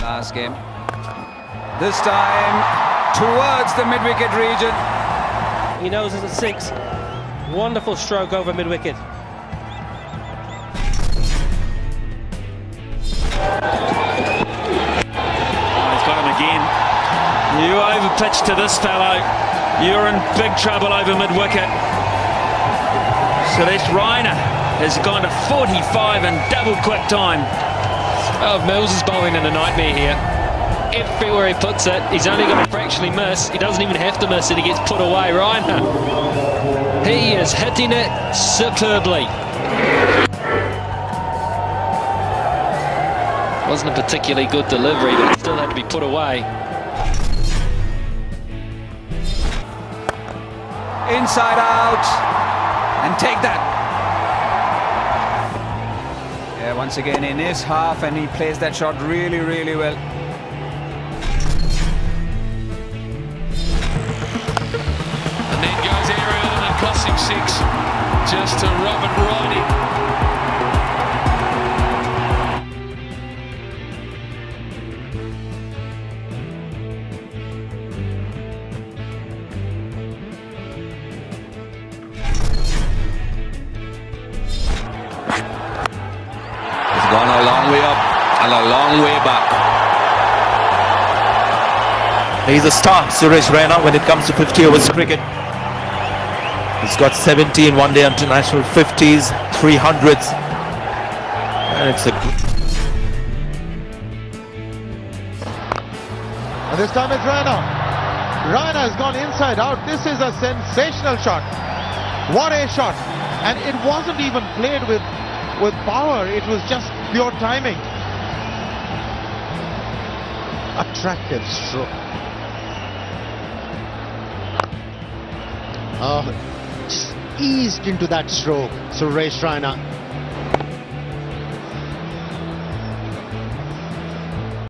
Last game. This time towards the mid-wicket region. He knows it's a six. Wonderful stroke over mid-wicket. He's got him again. You overpitch to this fellow, you're in big trouble over mid-wicket. Suresh Raina has gone to 45 in double quick time. Oh, Mills is bowling in a nightmare here. Everywhere he puts it, he's only going to fractionally miss. He doesn't even have to miss it, he gets put away. Raina, he is hitting it superbly. Wasn't a particularly good delivery, but it still had to be put away. Inside out. And take that. Yeah, once again in his half and he plays that shot really, really well. And then goes aerial and it costs him six. Just to Robert long way back. He's a star, Suresh Raina, when it comes to 50 overs cricket. He's got 17 one-day international 50s, 300s, and it's a And this time it's Raina. Raina has gone inside out. This is a sensational shot. What a shot. And it wasn't even played with, with power. It was just pure timing. Attractive stroke. Oh, just eased into that stroke, Suresh Raina.